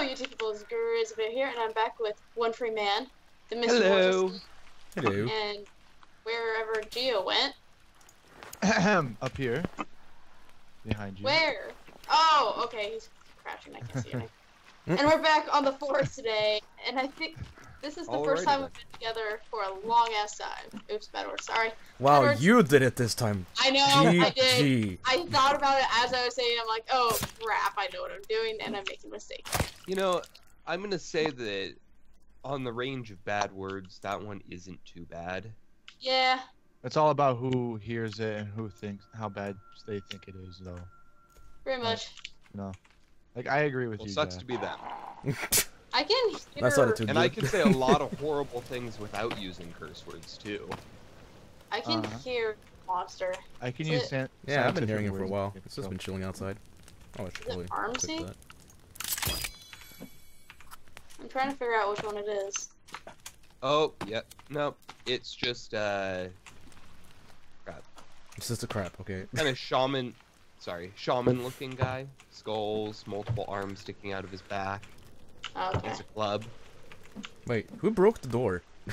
Hello, YouTube people. It's Grizzbit here, and I'm back with One Free Man, the Mr. Hello. Mortis, Hello. and wherever Jio went. Ahem, Up here. Behind you. Where? Oh, okay. He's crouching. I can see him. and we're back on the forest today, and I think this is the first time then. we've been together for a long ass time. Oops, bad word. Sorry. Wow, Edward- you did it this time. I know. I did. GG. I thought about it as I was saying. I'm like, oh crap! I know what I'm doing, and I'm making mistakes. You know, I'm gonna say that on the range of bad words, that one isn't too bad. Yeah. It's all about who hears it and who thinks how bad they think it is, though. Pretty much. No. Like I agree with Well, you. sucks Jack. to be them. I can hear. That's not a too And I can say a lot of horrible things without using curse words too. I can Uh-huh. hear monster. I can Is use it- Yeah, I've been hearing it for a while. It's It's just been chilling outside. Oh, I should it probably Armsy? that. I'm trying to figure out which one it is. Oh, yep. No, it's just uh Crap. It's just a crap, okay. kind of shaman sorry, shaman looking guy. Skulls, multiple arms sticking out of his back. Oh, okay. It's a club. Wait, who broke the door?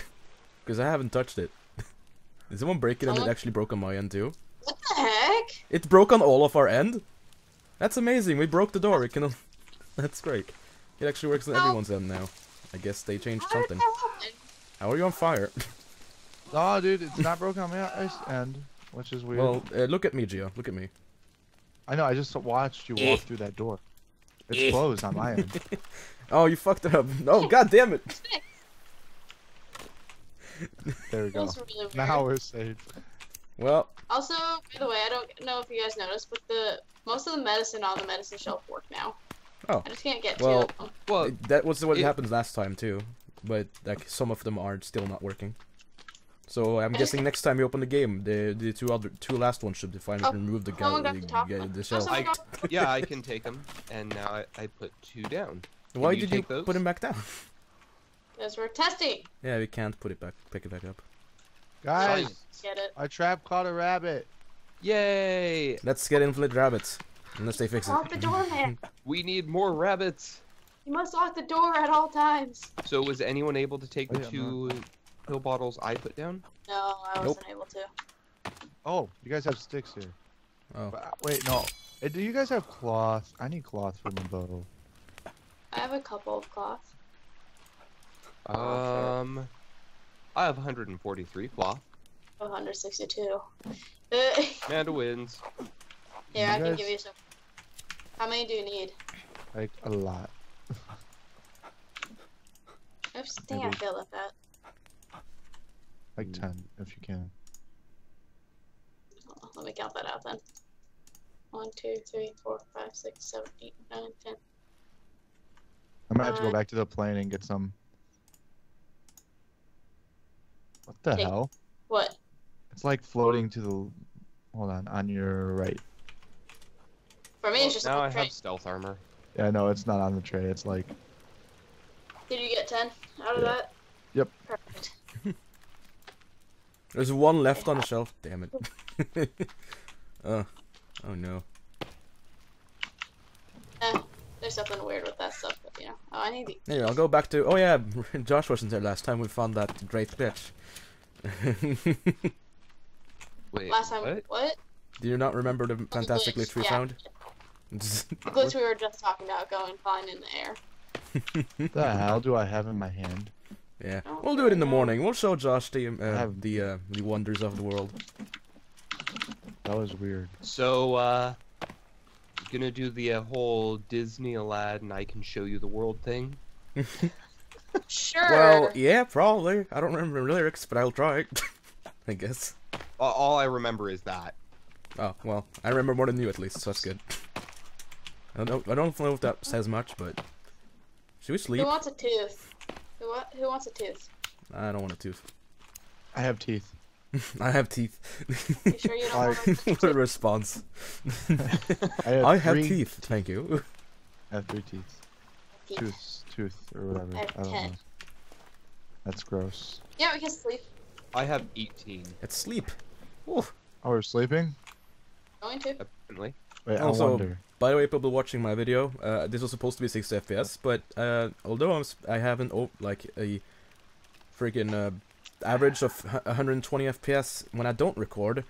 Because I haven't touched it. Did someone break it and it actually broke on my end too? What the heck? It broke on all of our end? That's amazing, we broke the door, we can... That's great. It actually works on How- everyone's end now. I guess they changed How something. How are you on fire? Oh, dude, it's not broken on my ice end, which is weird. well, uh, look at me, Jio. Look at me. I know. I just watched you walk through that door. It's closed on my end. Oh, you fucked it up. Oh, god damn it! There we go. really. Now we're safe. Well, Also, by the way, I don't know if you guys noticed, but the most of the medicine on the medicine shelf work now. Oh. I just can't get Well- to them. Well, that was what it- happened last time too. But like some of them are still not working. So I'm guessing next time you open the game, the the two other two last ones should finally Oh, remove the guy got the, the the, one. the Oh, shelf. I- yeah, I can take them, and now I, I put two down. Why you did you those? put him back down? Because we're testing. yeah, we can't put it back, pick it back up. Guys, Get it? our trap caught a rabbit. Yay! Let's get infinite rabbits, unless they fix it. Lock the door, man. We need more rabbits. You must lock the door at all times. So was anyone able to take Oh, the yeah, two pill bottles I put down? No, I Nope. wasn't able to. Oh, you guys have sticks here. Oh, But, uh, wait, no. Do you guys have cloth? I need cloth for my bow. I have a couple of cloth. Um, I have 143 cloth. 162. Uh, Amanda wins. here, I You can give you some. How many do you need? Like a lot. I just think I Maybe. feel like that. Like Mm. ten, if you can. Oh, let me count that out then. One, two, three, four, five, six, seven, eight, nine, ten. I'm gonna have to go Uh, back to the plane and get some. What the Take- hell? What? It's like floating to the. Hold on, on your right. For me, it's just now on I tray. have stealth armor. Yeah, no, it's not on the tray. It's like. Did you get 10 out of Yeah. that? Yep. Perfect. there's one left on the shelf. Damn it. oh, oh no. There's something weird with that stuff, but you know. Oh, I need the. Anyway, I'll go back to. Oh yeah, Josh wasn't there last time. We found that great glitch. Wait, Last time, what? what? Do you not remember the The fantastic glitch, glitch we yeah. found? The glitch we were just talking about going flying in the air. What the hell do I have in my hand? yeah, we'll do it in the morning. We'll show Josh the uh, have- the uh, the wonders of the world. That was weird. So, uh, gonna do the uh, whole Disney Aladdin I can show you the world thing? Sure. Well, yeah, probably. I don't remember the lyrics, but I'll try. I guess. All, all I remember is that. Oh well, I remember more than you at least, so that's good. I don't know. I don't know if that says much, but should we sleep? Who sleep? wants a tooth? Who, wa- who wants a tooth? I don't want a tooth. I have teeth. I have teeth. You sure you don't I- want a what a response. I have, I have three, teeth. Thank you. I have three teeth. teeth? Tooth, tooth, or whatever. I have I don't 10. know. That's gross. Yeah, we can sleep. I have 18, It's sleep. Ooh. Oh, we're sleeping? Going to? apparently. Wait, Also- I wonder. By the way, people watching my video, uh, this was supposed to be 60 FPS, but uh, although I'm, I have an o- like a freaking uh, average of 120 FPS when I don't record,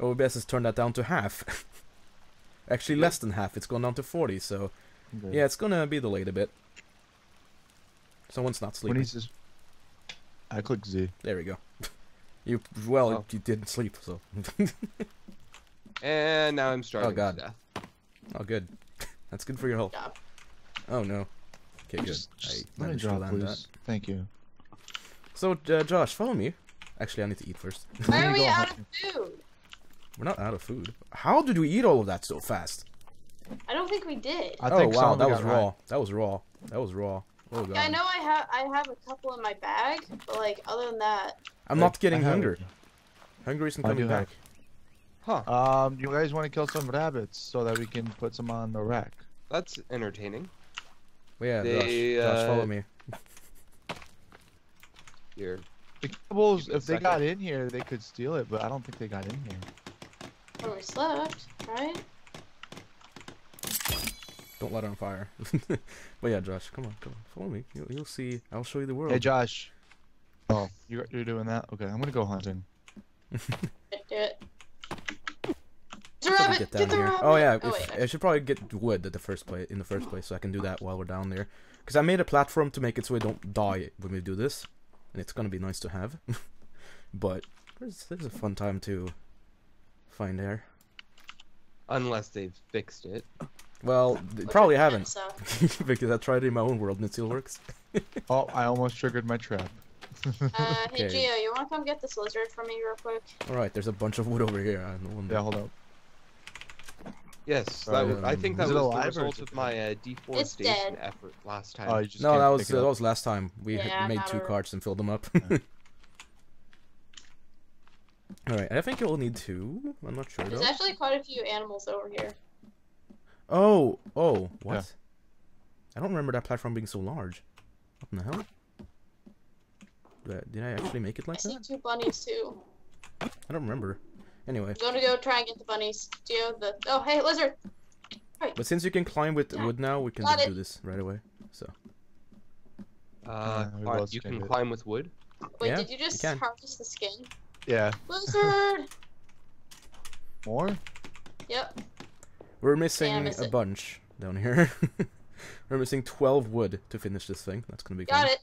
OBS has turned that down to half. Actually, less than half. It's gone down to 40. So Okay. yeah, it's gonna be delayed a bit. Someone's not When sleeping. he's just, I click Z. There we go. You well, Oh. you didn't sleep, so And now I'm starving oh, God. to death. oh good. That's good for your health. job. Oh no. Okay, good. Just, just I let me managed to drop, land that. please. Thank you. So, uh, Josh, follow me. Actually, I need to eat first. Why are we go, out Hunter. of food? We're not out of food. How did we eat all of that so fast? I don't think we did. I oh think wow, some that was raw. right. That was raw. That was raw. Oh god. Yeah, I know I have I have a couple in my bag, but like other than that, I'm Wait, not getting I have- hungry. Hungry isn't I coming do have- back. Huh. Um, you guys want to kill some rabbits so that we can put some on the rack? That's entertaining. Well, yeah, They, Josh, Josh, follow uh, me. Here. The kibbles, Give me a if they got in here, they could steal it, but I don't think they got in here. Oh, when we slept, right? Don't light it on fire. but yeah, Josh, come on, come on, follow me. You'll, you'll see. I'll show you the world. Hey, Josh. Oh, you're, you're doing that? Okay, I'm gonna go hunting. Do it. Get the we rabbit! get Get, down the here. rabbit! Oh yeah, Oh, if- wait, I should probably get wood at the first place in the first place, so I can do that while we're down there. Because I made a platform to make it so we don't die when we do this, and it's gonna be nice to have. but there's, there's a fun time to find air. Unless they've fixed it. Well, they which probably haven't, so. because I tried it in my own world and it still works. Oh, I almost triggered my trap. Uh, hey Okay. Jio, you wanna come get this lizard for me real quick? All right, there's a bunch of wood over here. I no wonder. Yeah, hold up. Yes, that Um, was, I think that was the alive or result of my uh, deforestation dead. effort last time. Oh, just No, that was pick that was last time. We Yeah, I'm made two a- carts and filled them up. Yeah. All right, I think you'll need two. I'm not sure There's though. actually quite a few animals over here. Oh, oh, what? Yeah. I don't remember that platform being so large. What in the hell? Did I, did I actually make it I like see that? two bunnies too. I don't remember. Anyway, I'm gonna go try and get the bunnies. Jio, the oh hey lizard! but since you can climb with Yeah. wood now, we can Got just it. do this right away. So, Uh, we climb- both you can can it. climb with wood. Wait, Yeah, did you you just can. harvest the skin? Yeah. Lizard! More? yep. we're missing Yeah, I a it. bunch down here. we're missing 12 wood to finish this thing. That's gonna be Got fun. it.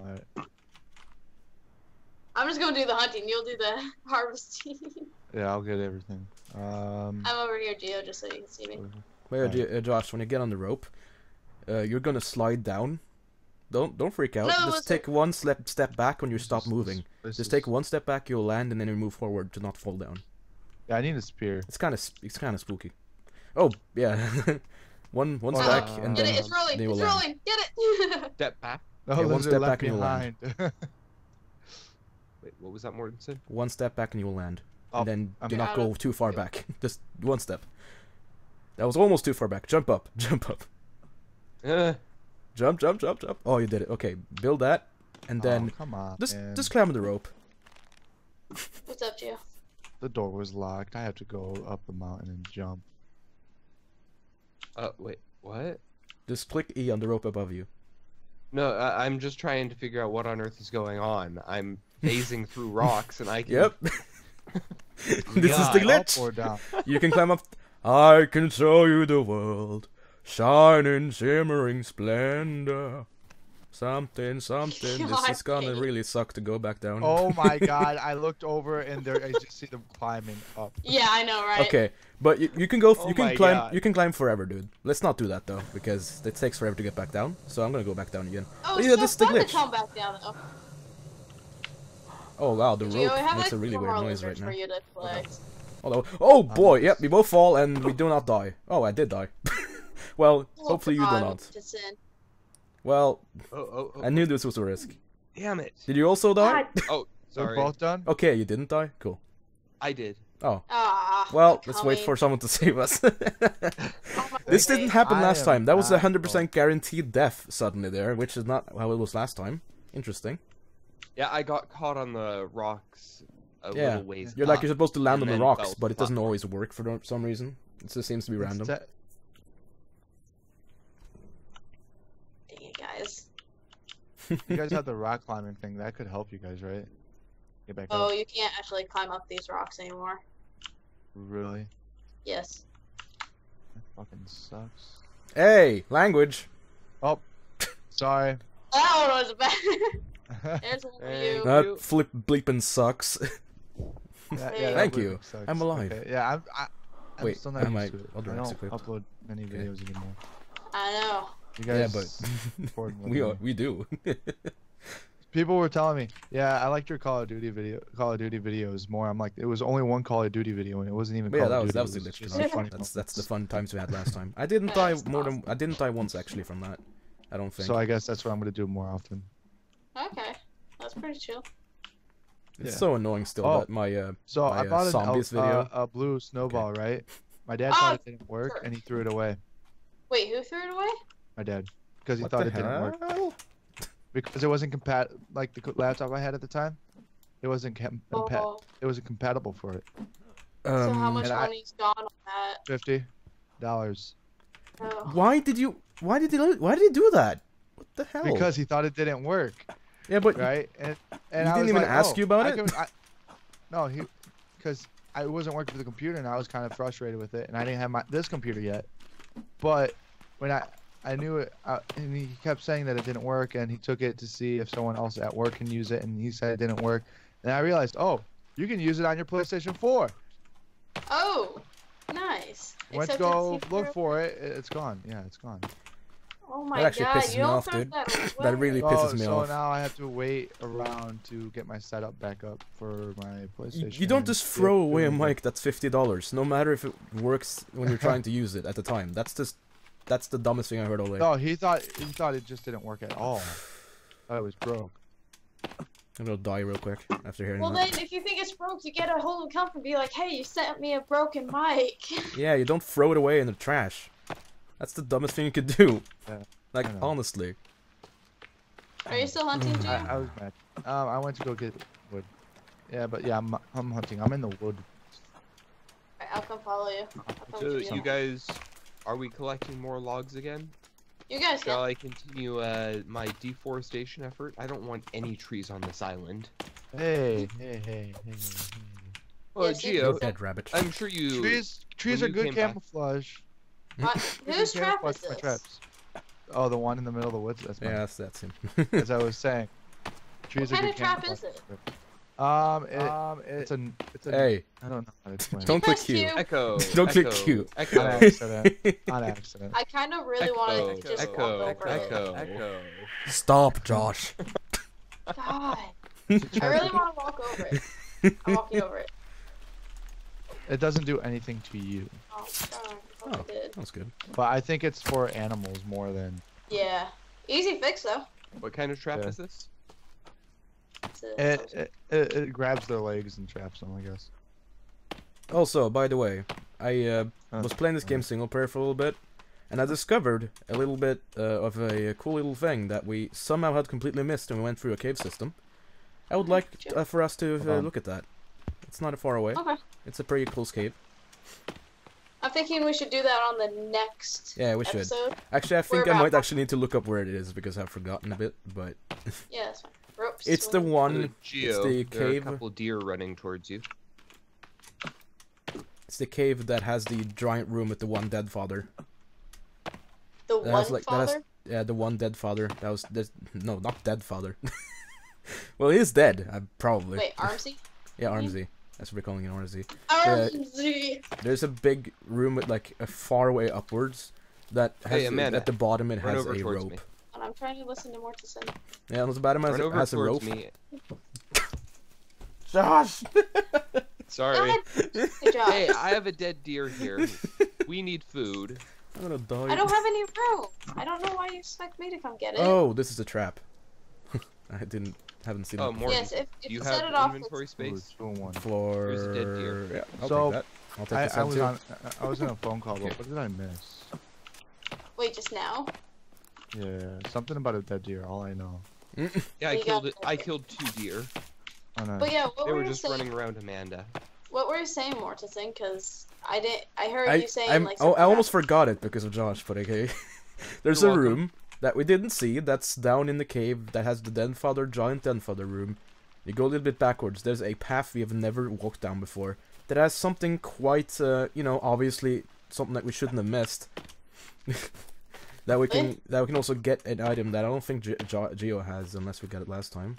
Alright. I'm just gonna do the hunting. You'll do the harvesting. Yeah, I'll get everything. Um. I'm over here, Jio, just so you can see me. But yeah, Right. Uh, Josh, when you get on the rope, uh, you're gonna slide down. Don't don't freak out. No, Just it's- take one step step back when you stop this- moving. this Just take one step back, you'll land, and then you move forward to not fall down. Yeah, I need a spear. It's kind of it's kind of spooky. Oh yeah, one one Oh, step back, uh, and Get then it, it's rolling, it's land. rolling, get it! Step back. No, Yeah, one lizard step left back and you'll land. Wait, what was that Mortensen? one step back and you will land. Oh, and then I'm do not go of- too far back. Just one step. That was almost too far back. Jump up, jump up, Uh, jump, jump, jump, jump. Oh, you did it. Okay, build that, and then oh, come on. just man. just climb the rope. What's up, Jio? The door was locked. I have to go up the mountain and jump. uh, wait, what? Just click E on the rope above you. No, I, I'm just trying to figure out what on earth is going on. I'm phasing through rocks, and I can. Yep. this is the glitch. Up or down? You can climb up. I can show you the world, shining, shimmering splendor. Something, something. This is gonna Kate. really suck to go back down. oh my god, I looked over and there I just see them climbing up. Yeah, I know, right? Okay, but you, you can go. Oh you can climb. God. You can climb forever, dude. Let's not do that though, because it takes forever to get back down. So I'm gonna go back down again. Oh, But yeah, so this is the fun to glitch. come back down, though. Oh wow, the rope I have makes like a really weird noise right now. for you to collect. Although, oh Um, boy, yep, we both fall and we do not die. Oh, I did die. well, Oh, hopefully you do not. Well, Oh, oh, oh, I knew this was a risk. Damn it. Did you also die? God. Oh, We're both done? Okay, you didn't die. Cool. I did. Oh, Ah. well, let's wait for someone to save us. Oh this God. didn't happen I last time. That was a 100% guaranteed death suddenly there, which is not how it was last time. Interesting. Yeah, I got caught on the rocks a Yeah, little ways. You're like you're supposed to land on the rocks, but it doesn't platform. always work for some reason. It just seems to be random. te- Dang it, guys. you guys have the rock climbing thing. That could help you guys, right? Get back Oh, up. you can't actually climb up these rocks anymore. Really? Yes. That fucking sucks. Hey, language. Oh, sorry. That one was bad. There's one for Hey. you. That flip bleeping sucks. Yeah, Thank yeah, that Thank you. sucks. I'm alive. Okay, Yeah, I'm. I, I'm Wait, still not I might. I'll do I Rex don't equipped. upload many Okay. videos anymore. I know. You guys. yeah, guys. but we are, we do. People were telling me, yeah, I liked your Call of Duty video, Call of Duty videos more. I'm like, it was only one Call of Duty video, and it wasn't even. But yeah, that of was Duty. that was it the was glitch. just for funny. That's that's the fun times we had last time. I didn't die more than. I didn't die once actually from that. I don't think. So I guess that's what I'm gonna do more often. Okay. That's pretty chill. it's yeah. so annoying still Oh. that my uh So My, I uh, bought an, zombies a, video. a, a blue snowball, right? My dad Oh, thought it didn't work, sure. and he threw it away. Wait, who threw it away? My dad, because he what thought the it didn't work. Because it wasn't compat like the laptop I had at the time. It wasn't com- compa- Oh, It wasn't compatible for it. so how Um, much and I- money's gone on that? Fifty dollars. Oh. why did you why did you why did you do that? What the hell? Because he thought it didn't work, yeah, but right? And and He I didn't even like, ask "Oh, you about I it?" can- I- no, he, because I wasn't working for the computer, and I was kind of frustrated with it, and I didn't have my this computer yet. But when I I knew it, uh, and he kept saying that it didn't work, and he took it to see if someone else at work can use it, and he said it didn't work. And I realized, oh, you can use it on your PlayStation 4. Oh, nice. Went to go look for it. it- It's gone. Yeah, it's gone. Oh my That actually god, pisses me off, dude. That, That really so, pisses oh, me so off. now I have to wait around to get my setup back up for my PlayStation. you don't just throw away a mic that's fifty dollars, no matter if it works when you're trying to use it at the time. That's just that's the dumbest thing I heard all day. No, he thought he thought it just didn't work at all. Thought it was broke. I'm gonna die real quick after hearing Well that. Well, then, if you think it's broke, you get a hold of the company and be like, hey, you sent me a broken mic. Yeah, you don't throw it away in the trash. That's the dumbest thing you could do. Yeah, like honestly. Are you still hunting, Jim? I, I was mad. Um, I went to go get wood. Yeah, but yeah, I'm I'm hunting. I'm in the wood. Alright, I'll come follow you. Come So with you guys, are we collecting more logs again? You guys Shall can. I continue uh, my deforestation effort? I don't want any trees on this island. Hey, hey, hey, hey. hey. Well, Yes, Jio, dead rabbit. I'm sure you. Trees, trees are you good came back- camouflage. What? Whose trap is this? traps. Oh, the one in the middle of the woods. That's yeah, that's, that's him. As I was saying, trees What kind of trap is it? Um, it, um, it's a, it's a. hey, I don't know how to explain. don't click Press Q. Q. Echo. Don't click Q. Echo. On accident. On accident. I kind of really Echo. want to just Echo. walk over it. Echo. Echo. Stop, Josh. God. I really want to walk over it. I'm walking over it. It doesn't do anything to you, Oh, darn. Oh, did. That's good. but I think it's for animals more than. Yeah. Easy fix, though. What kind of trap Yeah. is this? It, it, it, it grabs their legs and traps them, I guess. Also, by the way, I uh, Huh. was playing this game single player for a little bit, and I discovered a little bit uh, of a, cool little thing that we somehow had completely missed when we went through a cave system. I would like uh, for us to uh, look at that. It's not far away. Okay. It's a pretty close cave. I'm thinking we should do that on the next Yeah, we should. Actually, I think We're I might actually need to look up where it is because I've forgotten a bit. But Yeah, that's fine. Ropes. it's the one. Uh, Jio, the there are a cave. couple deer running towards you. It's the cave that has the giant room with the one dead father. The That one has, like- that has- father. Yeah, the one dead father. That was this. No, not dead father. well, he is dead. Uh, probably. Wait, Armsy? Yeah, Armsy. That's what we're calling it, Armsy. Armsy. There's a big room with like a far way upwards that has Hey, Amanda, at the bottom it has a rope. me. And I'm trying to listen to Mortensen. Yeah, on the bottom has, Run over has a rope. towards me. Josh. Sorry. God, good job. Hey, I have a dead deer here. We need food. I'm gonna die. I don't have any rope. I don't know why you expect me to come get it. Oh, this is a trap. I didn't haven't seen Oh, it Morton, yes, if, if Do you, you set have it off, inventory it's- space? Two one. for. There's a dead deer. Yeah, I'll So, take that. I'll take I, I was too. on. I- I was in a phone call, but Okay. what did I miss? wait, just now? Yeah, something about a dead deer. All I know. Yeah, I You killed it. it. I killed two deer. Oh, no. But yeah, what They were were you just saying? running around Amanda. What were you saying, Mortensen? Because I didn't. I heard I, you saying I'm, like. oh, I almost forgot it because of Josh, but okay. There's You're a welcome. room that we didn't see that's down in the cave that has the Denfather, giant Denfather room. You go a little bit backwards. There's a path we have never walked down before that has something quite, uh, you know, obviously something that we shouldn't have missed. that we can Eh? that we can also get an item that I don't think Ge- Jo- Jio has unless we got it last time.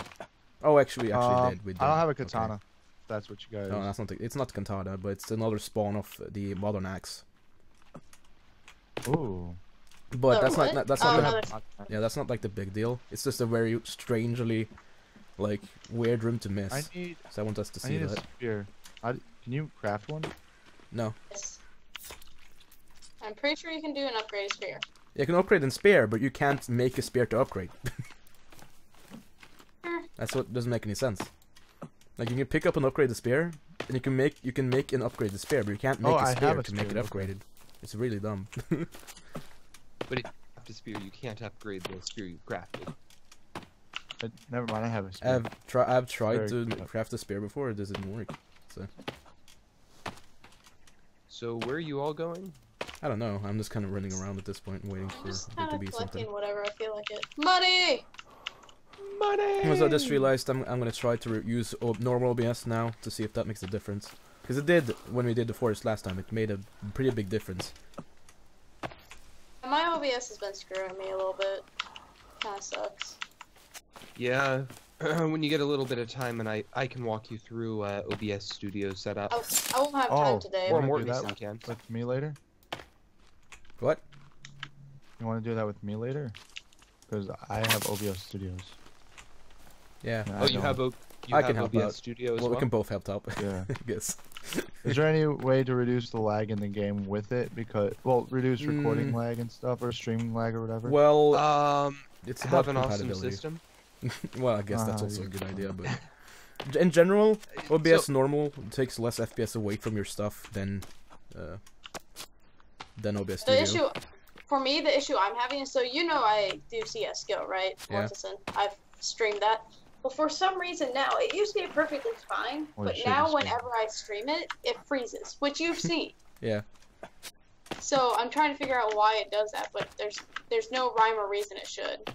Oh, actually, we actually Um, did. We did. I don't have a katana. if That's what you guys. No, that's not. The, it's not katana, but it's another spawn of the modern axe. Ooh. But The that's what? not. That's Oh, not. no, the, that's- yeah, that's not like the big deal. It's just a very strangely, like, weird room to miss. I need. so I want us to I see need a that. spear. How d can you craft one? No, Yes. I'm pretty sure you can do an upgrade spear. you can upgrade in spear, but you can't make a spear to upgrade. That's what doesn't make any sense. Like you can pick up and upgrade the spear, and you can make you can make an upgraded spear, but you can't oh, make Oh, a I have spear a to make it upgraded. It's really dumb. After spear, you can't upgrade the spear you've crafted. Uh, never mind. I have a spear. I've try I've tried Very to craft a spear before, it doesn't work. So so where are you all going? I don't know. I'm just kind of running around at this point and waiting I'm for just there kind to of be collecting something. whatever I feel like it. Money. Money. So I just realized I'm I'm gonna try to use normal OBS now to see if that makes a difference. Because it did when we did the forest last time. It made a pretty big difference. My OBS has been screwing me a little bit. Kind of sucks. Yeah. when you get a little bit of time, and I I can walk you through uh, OBS Studio setup. I, I won't have time Oh, today. or wanna do that? can. with me later. What? You want to do that with me later? Because I have OBS Studios. Yeah. and Oh, you have o- you I have can help OBS out. Studio as Well, well. we can both help out. Yeah. I guess. Is there any way to reduce the lag in the game with it? Because well, reduce recording Mm. lag and stuff, or streaming lag or whatever. Well, Um, it's about have an awesome compatibility. system. well, I guess that's Ah, also a good idea, but in general, OBS So- normal takes less FPS away from your stuff than uh, than OBS The issue, for me, the issue I'm having is so you know I do CS:GO, right? Yeah. Mortensen. I've streamed that. But for some reason now, it used to be perfectly fine, Holy but now whenever I stream it, it freezes, which you've seen. Yeah. So I'm trying to figure out why it does that, but there's there's no rhyme or reason it should.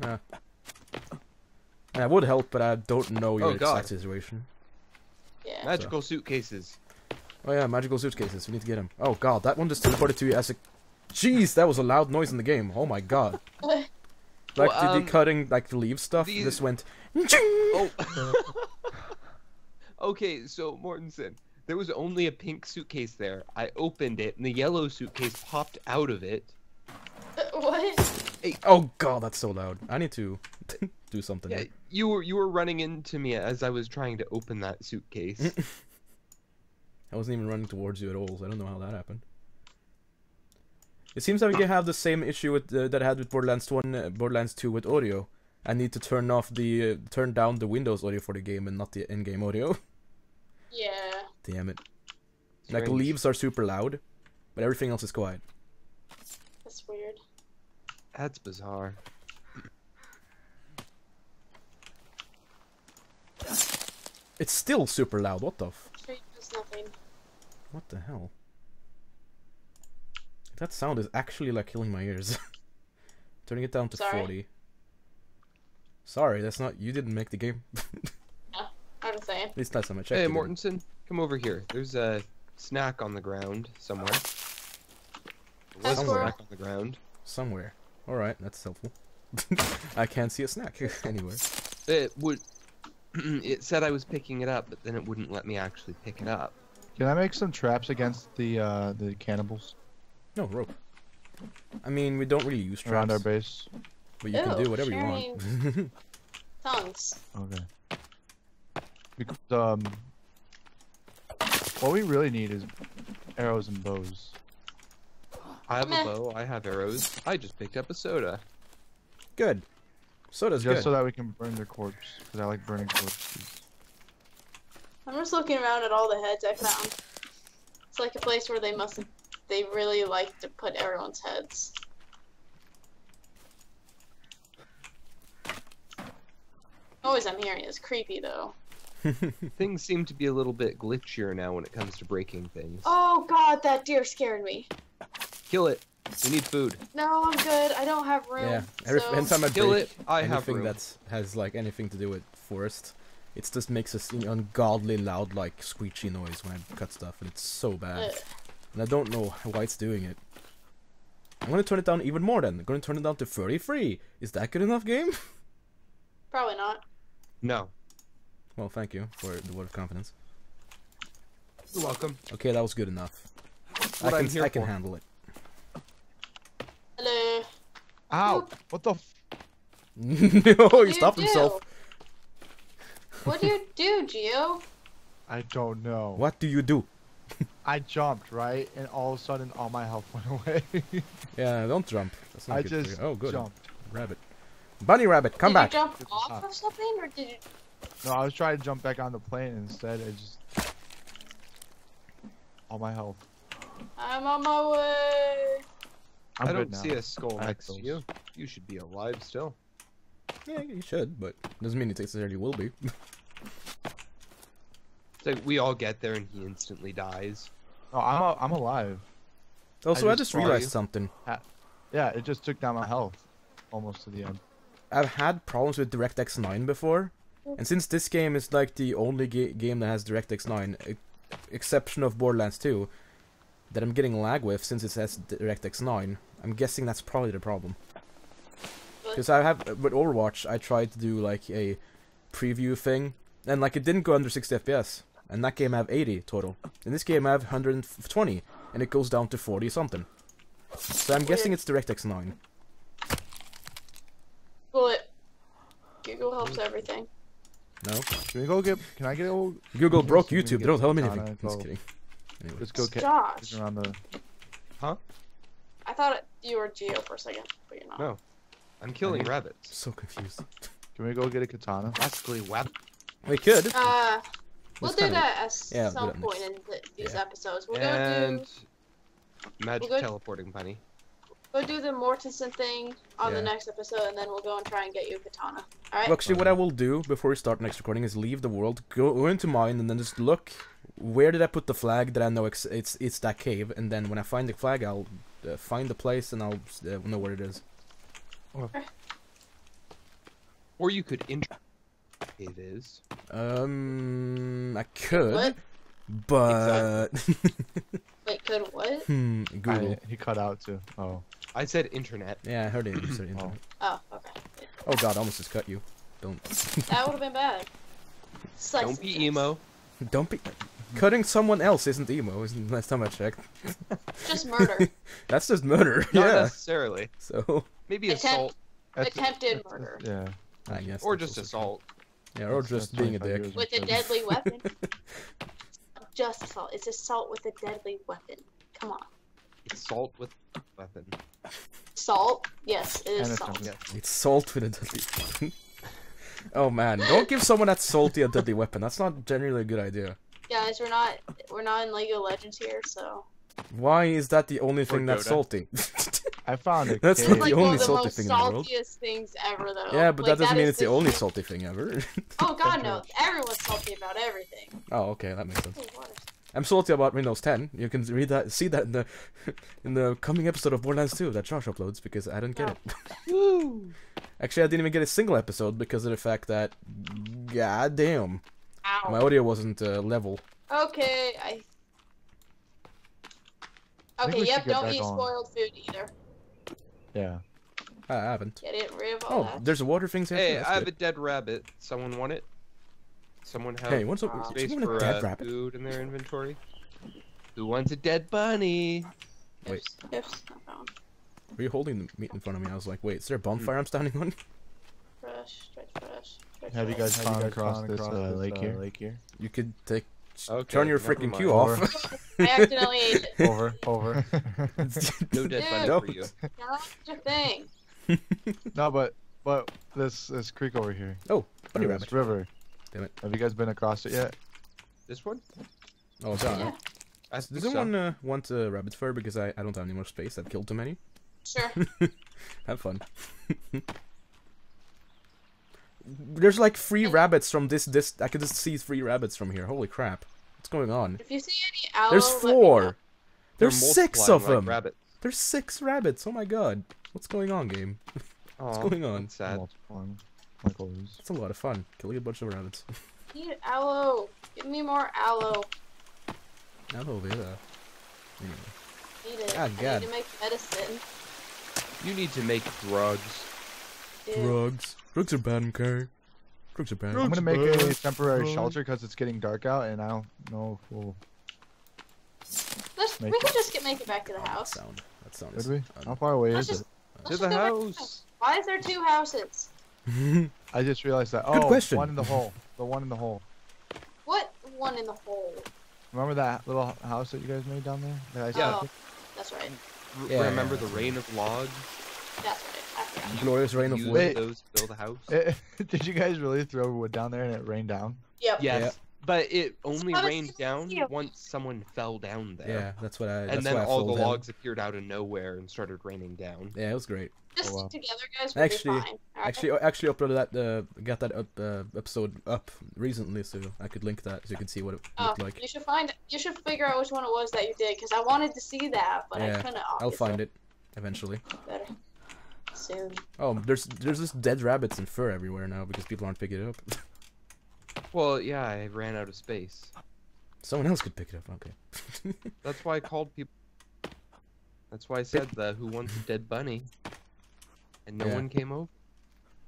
Yeah. That would help, but I don't know oh, your Oh, God. exact situation. Yeah. Magical suitcases. Oh yeah, magical suitcases. We need to get them. Oh god, that one just teleported to you as a. Jeez, that was a loud noise in the game. Oh my god. Like Well, the, um, the cutting, like the leaf stuff, these- just went. Oh. okay, so Mortensen, there was only a pink suitcase there. I opened it, and the yellow suitcase popped out of it. what? Oh god, that's so loud. I need to do something. Yeah, you were you were running into me as I was trying to open that suitcase. I wasn't even running towards you at all, so I don't know how that happened. It seems that we can have the same issue with uh, that I had with Borderlands 1, uh, Borderlands 2 with audio. I need to turn off the uh, turn down the Windows audio for the game and not the in-game audio. Yeah. Damn it! Like leaves are super loud, but everything else is quiet. That's weird. That's bizarre. It's still super loud. What the? F- nothing. what the hell? That sound is actually like killing my ears. Turning it down to Sorry. 40. Sorry, that's not. You didn't make the game. I'm saying. At least last time I checked. Hey, you didn't. Mortensen, come over here. There's a snack on the ground somewhere. There was a Somewhere. snack on the ground. Somewhere. Alright, that's helpful. I can't see a snack anywhere. It would. it said I was picking it up, but then it wouldn't let me actually pick it up. Can I make some traps against the uh, the cannibals No, rope. I mean, we don't really use traps, around our base? but you can do whatever you want. Tongues. Okay. Because um, what we really need is arrows and bows. I have Meh. a bow. I have arrows. I just picked up a soda. good. Soda's just good. Just so that we can burn their corpse. Because I like burning corpses. I'm just looking around at all the heads I found. It's like a place where they must they really like to put everyone's heads. Always, I'm hearing is creepy though. Things seem to be a little bit glitchier now when it comes to breaking things. Oh god, that deer scared me. Kill it. We need food. No, I'm good. I don't have room. Yeah, every so... anytime I Kill break it. I have anything room. that has like anything to do with forest, it just makes a s- ungodly loud like screechy noise when I cut stuff, and it's so bad. Ugh. And I don't know why it's doing it. I'm gonna turn it down even more then. I'm gonna turn it down to 33. Is that good enough, game? Probably not. No. Well, thank you for the word of confidence. You're welcome. Okay, that was good enough. what I I'm can, here I can for. handle it. Hello. Ow! What the? F- no, What he do stopped do? himself. What do you do, Jio? I don't know. What do you do? I jumped right, and all of a sudden, all my health went away. Yeah, don't jump. That's not I good just. Oh, good. jumped. Rabbit. Bunny rabbit, come did back. you jump off of something, or did you? No, I was trying to jump back on the plane and instead. I just all my health. I'm on my way. I'm I don't see a skull I have next to you. You should be alive still. Yeah, you should, but doesn't mean it necessarily will be. It's like we all get there and he instantly dies. No, I'm a, I'm alive. Oh, also, I just just realized you. something. Yeah, it just took down my health almost to the end. I've had problems with DirectX 9 before, and since this game is like the only ga- game that has DirectX 9, e- exception of Borderlands 2, that I'm getting lag with since it says DirectX 9, I'm guessing that's probably the problem. Because I have uh, with Overwatch, I tried to do like a preview thing, and like it didn't go under 60 FPS. And that game I have 80 total. In this game I have 120, and it goes down to 40 something. So I'm guessing it's DirectX 9. Bullet. Google helps everything. No? Can we go get? Can I get? A, Google broke YouTube. They don't tell me Katana anything. and Just kidding. Anyway. let's go get Josh. around the. Huh? I thought it, you were Jio for a second, but you're not. No. I'm killing rabbits. So confused. Can we go get a katana? Basically, web. We could. Uh, we'll do kinda- that at yeah, some point next. in th these Yeah. episodes. We'll And go do magic We'll go- teleporting bunny. go do the Mortensen thing on the next episode, and then we'll go and try and get you a katana. All right. Well, actually, what I will do before we start next recording is leave the world, go, go into mine, and then just look where did I put the flag that I know it's it's, it's that cave, and then when I find the flag, I'll uh, find the place and I'll uh, know where it is. Or you could int. It is. Um, I could, What? but Wait, could what? hmm, Google. I, he cut out too. Oh. I said internet. Yeah, I heard it. you said internet. Oh, okay. Oh god, I almost just cut you. Don't That would have been bad. Slice Don't be emo. don't be cutting someone else isn't emo. Isn't last time I checked. Just murder. That's just murder. Not yeah. necessarily. So Maybe Attempt- assault. Attempted murder. Yeah. I guess. Or just assault. true. Yeah, or just being a dick. With a deadly weapon. Just assault. It's assault with a deadly weapon. Come on. Assault with weapon. Salt? Yes, it is And salt. attempted. It's salt with a deadly weapon. oh man, don't give someone that salty a deadly weapon. That's not generally a good idea. Guys, we're not we're not in Lego Legends here, so Why is that the only thing that's salty? I found it. That's cave. not like the one only of the salty most thing in the world. saltiest things ever, though. yeah, but Like, that doesn't mean it's the only salty thing ever. Oh god, no! Everyone's salty about everything. oh, okay, that makes sense. Oh, I'm salty about Windows 10. You can read that, see that in the in the coming episode of Borderlands 2 that Josh uploads because I didn't get it. Woo! Actually, I didn't even get a single episode because of the fact that, god damn, Ow. my audio wasn't uh, level. Okay, I. think Okay, yep. Don't back eat on. spoiled food either. Yeah. I haven't. Get rid of all Oh, that. there's a water thing here. Hey, I have good. a dead rabbit. Someone want it? Someone have Hey, what's Uh, space you want for a dead uh, rabbit? food in their inventory? Who wants a dead bunny? Wait. Ifs, ifs, found. Were you holding the meat in front of me? I was like, wait, is there a Hmm. bonfire I'm standing on? Fresh, stretch, fresh. stretch, Have you guys found across this uh, lake here? Lake here. You could take Okay, turn your freaking mind. queue off. I accidentally ate it. Over. Over. No dead bunny Don't. for you. Not such a thing. no, but but this this creek over here. oh, bunny rabbit. This river. Damn it. Have you guys been across it yet? This one? Oh, is that Yeah. I Does anyone so. uh, want uh, rabbit fur? Because I, I don't have any more space. I've killed too many. Sure. Have fun. There's like three And- rabbits from this this. I could just see three rabbits from here. Holy crap! What's going on? If you see any aloe, There's let me know. four. There's six multiplying of like them. Rabbits. There's six rabbits. Oh my god. What's going on, game? What's going on? That's sad. Like. It's a lot of fun. Killing a bunch of rabbits. Need aloe. Give me more aloe. Aloe vera. Anyway. Need it. Ah, I God. need to make medicine. You need to make drugs. Dude. Drugs. Drugs are bad, okay? Drugs are bad. I'm gonna make a temporary bad. shelter because it's getting dark out, and I don't know if we'll. Let's, we Make can it. just get make it back to the That house. sound. That sound Did is. we? How far away Let's is just- it? To the go back house. Why is there two houses? I just realized that. Good oh, question. one in the hole. The one in the hole. What one in the hole? Remember that little house that you guys made down there? That I Yeah. Oh, that's right. R- Yeah. Remember the rain of logs? That's right. I forgot. Glorious reign of wood. Wait. those build a house. Eh, Did you guys really throw wood down there and it rained down? Yep. Yes, Yeah. but it only what I was rained down thinking. once someone fell down there. Yeah, that's what I. That's and then I all the followed logs appeared out of nowhere and started raining down. Yeah, it was great. Just Oh, wow. together, guys. We'll Actually- be fine. alright? Actually, I actually uploaded that. Uh, got that up uh, episode up recently, so I could link that so you can see what it oh, looked like. you should find. You should figure out which one it was that you did, because I wanted to see that, but I couldn't. I'll find it eventually. Better. Soon. Oh, there's there's just dead rabbits and fur everywhere now because people aren't picking it up. Well, yeah, I ran out of space. Someone else could pick it up. Okay. That's why I called people. That's why I said the who wants a dead bunny, and no Yeah. one came over.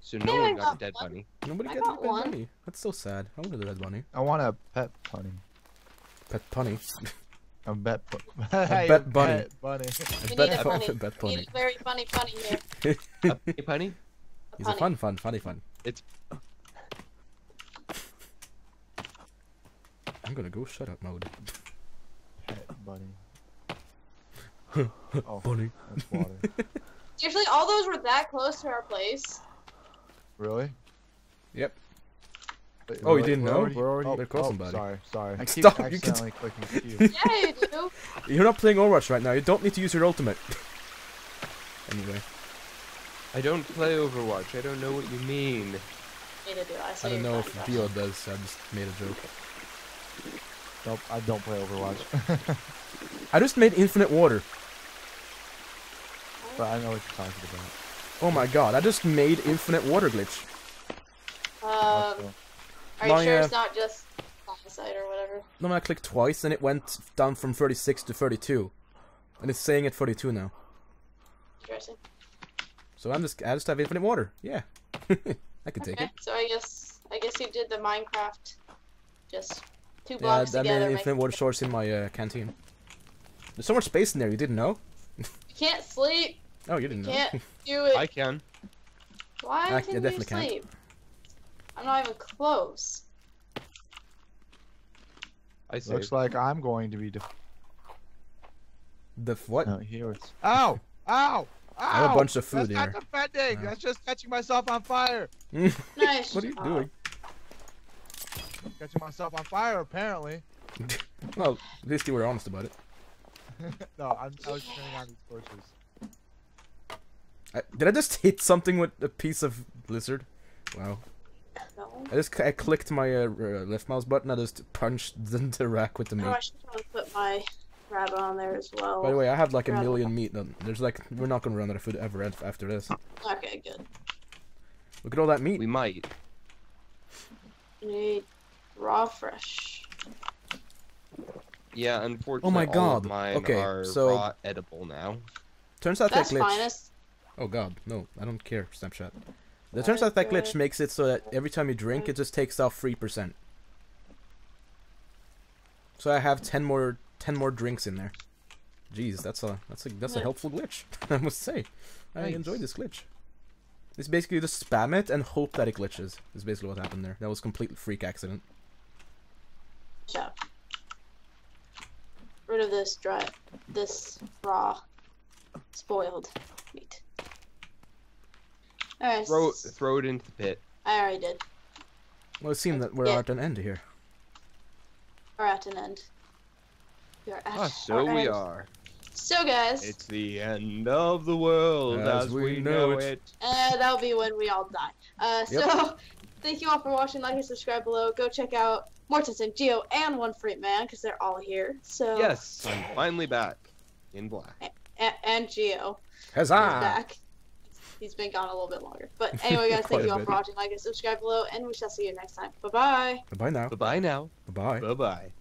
So no Yeah, one got got a dead one. bunny. Nobody I got got the dead one. bunny. That's so sad. I wanted a dead bunny. I want a pet bunny. Pet punny. A bet. Bu- bet bunny. pet bunny. A We bet need a fu- bunny. bet We need a very funny bunny here. A bunny bunny? A He's a fun, fun, funny, fun. It's- I'm gonna go shut up mode. Pet bunny. oh, Bunny. that's water. Seriously, all those were that close to our place. Really? Yep. Wait, Oh, you didn't we're know? Already, We're already- oh, they're close, oh, somebody. Sorry, sorry. I keep Stop, you can- accidentally clicking Q. Yeah, you do. You're not playing Overwatch right now. You don't need to use your ultimate. anyway, I don't play Overwatch. I don't know what you mean. Neither do I. I don't know if Josh. Dio does. so I just made a joke. Nope, I don't play Overwatch. I just made infinite water. but I know what you're talking about. Oh my god! I just made infinite water glitch. Um, Also, are you My, sure uh, it's not just side or whatever? No, I clicked twice and it went down from 36 to 32, and it's saying at 42 now. Interesting. So I'm just I just have infinite water. Yeah, I can take Okay, it. so I guess I guess you did the Minecraft, just two Yeah, blocks I made together. an infinite water source in my uh, canteen. There's so much space in there. You didn't know? You can't sleep. Oh, you You didn't know? can't do it. I can. Why I- I can you definitely can't. Sleep? I'm not even close. I say. looks like I'm going to be. Def- the f- what? no, here it's. Ow! Ow! Ow! I have a bunch of food That's here. not defending. No. That's just catching myself on fire. Nice. what are you job. doing? Catching myself on fire, apparently. Well, at least you were honest about it. no, I'm, I was turning on these torches. I, did I just hit something with a piece of lizard? Wow. No. I just I clicked my uh, left mouse button. I just punched the, the rack with the meat. Oh, I should probably put my rabbit on there as well. By the way, I have like a Rabbit. million meat. Then there's like we're not gonna run out of food ever after this. Okay, good. Look at all that meat. We might. You need raw fresh. Yeah, unfortunately, Oh my all God. of mine Okay, are so- raw edible now. Turns out That's that glitch. finest. Oh god, no, I don't care. Snapchat. It turns out that glitch makes it so that every time you drink, it just takes off three percent. So I have ten more ten more drinks in there. Jeez, that's a that's a that's a helpful glitch. I must say, I Nice. enjoy this glitch. It's basically just spam it and hope that it glitches. Is basically what happened there. That was a complete freak accident. Shut up. Rid of this dry, this raw, spoiled meat. Alright. Throw throw it into the pit. I already did. Well, it seemed that we're Yeah. at an end here. We're at an end. We are at Ah, so our we end. are. So guys, It's the end of the world As as, we we, know know it. it. uh, that'll be when we all die. Uh, so Yep. thank you all for watching. Like and subscribe below. Go check out Mortensen, Jio, and One Freak Man because they're all here. So Yes, I'm finally back in black. and, and Jio is Huzzah! back. He's been gone a little bit longer. But anyway, guys, thank you all for watching. Like and subscribe below, and we shall see you next time. Bye bye. Bye bye now. Bye bye now. Bye bye. Bye bye.